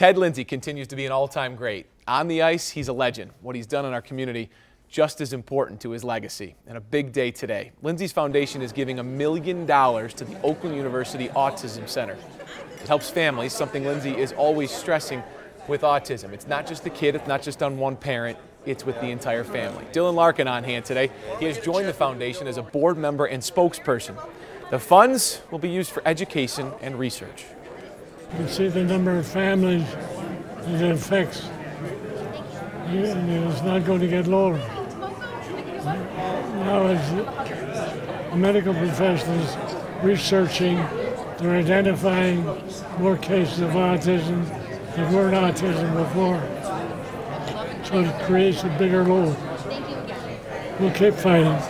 Ted Lindsay continues to be an all-time great. On the ice, he's a legend. What he's done in our community, just as important to his legacy. And a big day today. Lindsay's foundation is giving a million dollars to the Oakland University Autism Center. It helps families, something Lindsay is always stressing with autism. It's not just the kid, it's not just on one parent, it's with the entire family. Dylan Larkin on hand today. He has joined the foundation as a board member and spokesperson. The funds will be used for education and research. You see the number of families that it affects. It's not going to get lower. Now, as medical professionals researching, they're identifying more cases of autism that weren't autism before. So it creates a bigger load. We'll keep fighting.